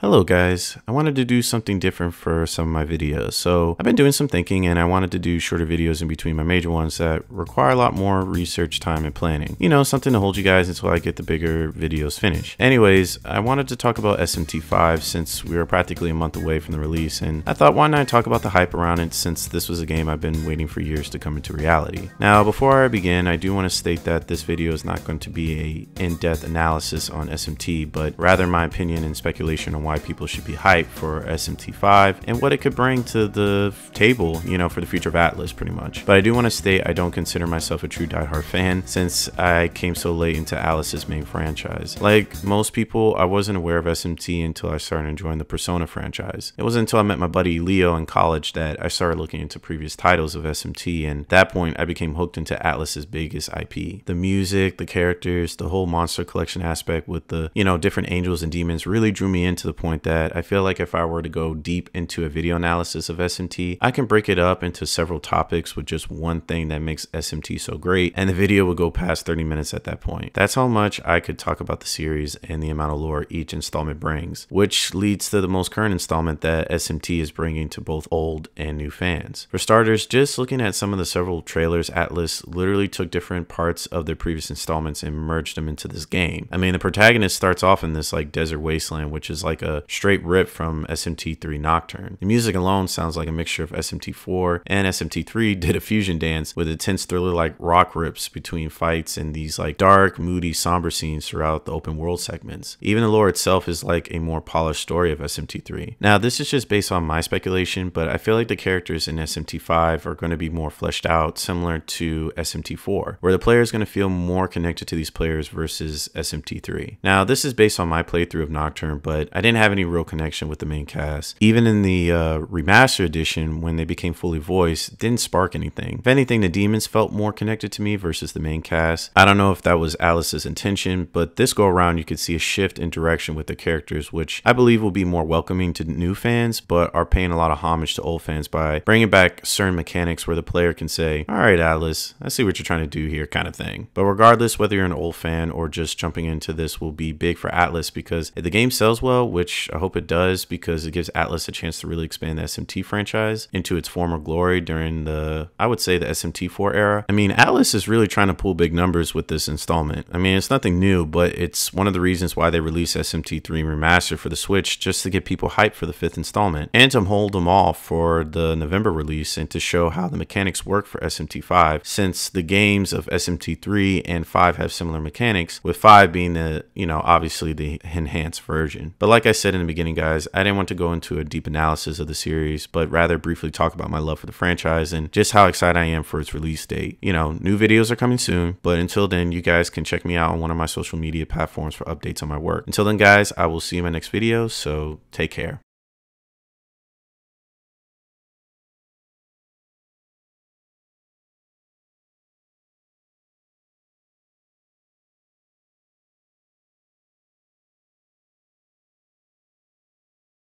Hello guys, I wanted to do something different for some of my videos. So I've been doing some thinking and I wanted to do shorter videos in between my major ones that require a lot more research time and planning. You know, something to hold you guys until I get the bigger videos finished. Anyways, I wanted to talk about SMT5 since we were practically a month away from the release and I thought why not talk about the hype around it since this was a game I've been waiting for years to come into reality. Now before I begin, I do want to state that this video is not going to be a in-depth analysis on SMT, but rather my opinion and speculation on why people should be hyped for SMT5 and what it could bring to the table, you know, for the future of Atlus pretty much. But I do want to state I don't consider myself a true diehard fan since I came so late into Atlus's main franchise. Like most people, I wasn't aware of SMT until I started enjoying the Persona franchise. It wasn't until I met my buddy Leo in college that I started looking into previous titles of SMT and at that point I became hooked into Atlus's biggest IP. The music, the characters, the whole monster collection aspect with the, you know, different angels and demons really drew me into the point that I feel like if I were to go deep into a video analysis of SMT, I can break it up into several topics with just one thing that makes SMT so great, and the video would go past 30 minutes at that point. That's how much I could talk about the series and the amount of lore each installment brings, which leads to the most current installment that SMT is bringing to both old and new fans. For starters, just looking at some of the several trailers, Atlus literally took different parts of their previous installments and merged them into this game. I mean, the protagonist starts off in this like desert wasteland, which is like a straight rip from SMT3 Nocturne. The music alone sounds like a mixture of SMT4 and SMT3 did a fusion dance with intense thriller like rock rips between fights and these like dark, moody, somber scenes throughout the open world segments. Even the lore itself is like a more polished story of SMT3. Now, this is just based on my speculation, but I feel like the characters in SMT5 are going to be more fleshed out, similar to SMT4, where the player is going to feel more connected to these players versus SMT3. Now, this is based on my playthrough of Nocturne, but I didn't have any real connection with the main cast. Even in the uh, remaster edition, when they became fully voiced, didn't spark anything. If anything, the demons felt more connected to me versus the main cast. I don't know if that was Atlus's intention, but this go around, you could see a shift in direction with the characters, which I believe will be more welcoming to new fans, but are paying a lot of homage to old fans by bringing back certain mechanics where the player can say, All right, Atlus, I see what you're trying to do here, kind of thing. But regardless, whether you're an old fan or just jumping into this will be big for Atlus because if the game sells well, which I hope it does because it gives Atlus a chance to really expand the SMT franchise into its former glory during the, I would say, the SMT4 era. I mean, Atlus is really trying to pull big numbers with this installment. I mean, it's nothing new, but it's one of the reasons why they released SMT3 Remastered for the Switch just to get people hyped for the fifth installment and to hold them off for the November release and to show how the mechanics work for SMT5 since the games of SMT3 and 5 have similar mechanics, with 5 being the, you know, obviously the enhanced version. But like I said in the beginning, guys, I didn't want to go into a deep analysis of the series, but rather briefly talk about my love for the franchise and just how excited I am for its release date. You know, new videos are coming soon, but until then, you guys can check me out on one of my social media platforms for updates on my work. Until then, guys, I will see you in my next video, so take care.